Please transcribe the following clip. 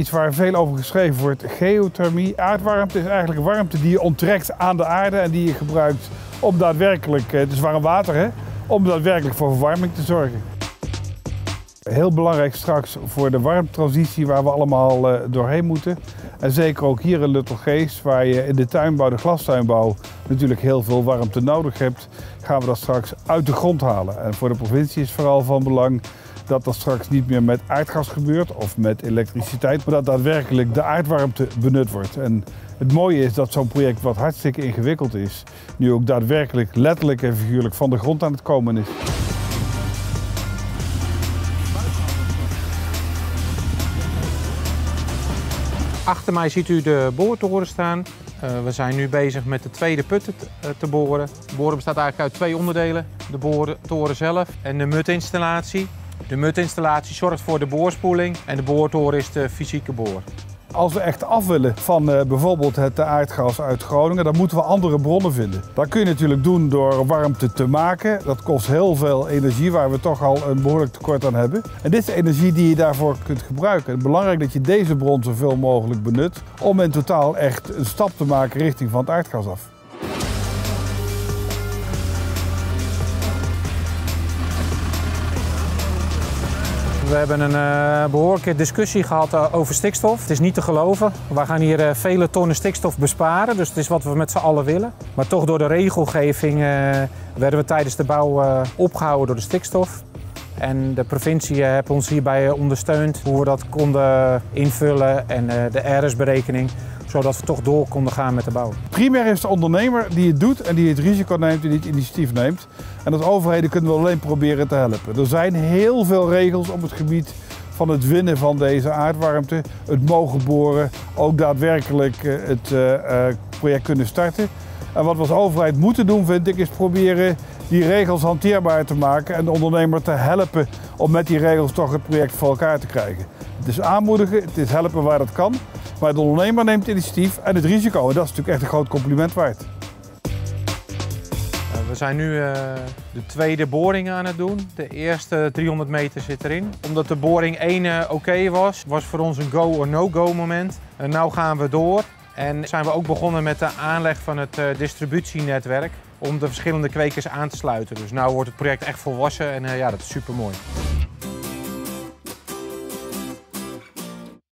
iets waar veel over geschreven wordt. Geothermie, aardwarmte is eigenlijk warmte die je onttrekt aan de aarde en die je gebruikt om daadwerkelijk, het is warm water hè, om daadwerkelijk voor verwarming te zorgen. Heel belangrijk straks voor de warmtransitie waar we allemaal doorheen moeten. En zeker ook hier in Luttelgeest, waar je in de tuinbouw, de glastuinbouw, natuurlijk heel veel warmte nodig hebt, gaan we dat straks uit de grond halen. En voor de provincie is vooral van belang dat dat straks niet meer met aardgas gebeurt of met elektriciteit, maar dat daadwerkelijk de aardwarmte benut wordt. En het mooie is dat zo'n project, wat hartstikke ingewikkeld is, nu ook daadwerkelijk letterlijk en figuurlijk van de grond aan het komen is. Achter mij ziet u de boortoren staan. Uh, we zijn nu bezig met de tweede put te, uh, te boren. De boren bestaat eigenlijk uit twee onderdelen. De boortoren zelf en de mutinstallatie. De mutinstallatie zorgt voor de boorspoeling en de boortoren is de fysieke boor. Als we echt af willen van uh, bijvoorbeeld het aardgas uit Groningen, dan moeten we andere bronnen vinden. Dat kun je natuurlijk doen door warmte te maken. Dat kost heel veel energie, waar we toch al een behoorlijk tekort aan hebben. En dit is energie die je daarvoor kunt gebruiken. Het is belangrijk dat je deze bron zoveel mogelijk benut om in totaal echt een stap te maken richting van het aardgas af. We hebben een uh, behoorlijke discussie gehad uh, over stikstof. Het is niet te geloven. We gaan hier uh, vele tonnen stikstof besparen, dus het is wat we met z'n allen willen. Maar toch door de regelgeving werden we tijdens de bouw opgehouden door de stikstof. En de provincie heeft ons hierbij ondersteund hoe we dat konden invullen en de RS-berekening zodat we toch door konden gaan met de bouw. Primair is de ondernemer die het doet en die het risico neemt en die het initiatief neemt. En als overheden kunnen we alleen proberen te helpen. Er zijn heel veel regels op het gebied van het winnen van deze aardwarmte, het mogen boren, ook daadwerkelijk eh, het uh, project kunnen starten. En wat we als overheid moeten doen, vind ik, is proberen die regels hanteerbaar te maken en de ondernemer te helpen om met die regels toch het project voor elkaar te krijgen. Het is aanmoedigen, het is helpen waar dat kan, maar de ondernemer neemt initiatief en het risico. En dat is natuurlijk echt een groot compliment waard. We zijn nu uh, de tweede boring aan het doen. De eerste 300 meter zit erin. Omdat de boring 1 uh, oké was, was voor ons een go or no-go moment. En nu gaan we door. En zijn we ook begonnen met de aanleg van het uh, distributienetwerk om de verschillende kwekers aan te sluiten. Dus nu wordt het project echt volwassen en ja, dat is super mooi.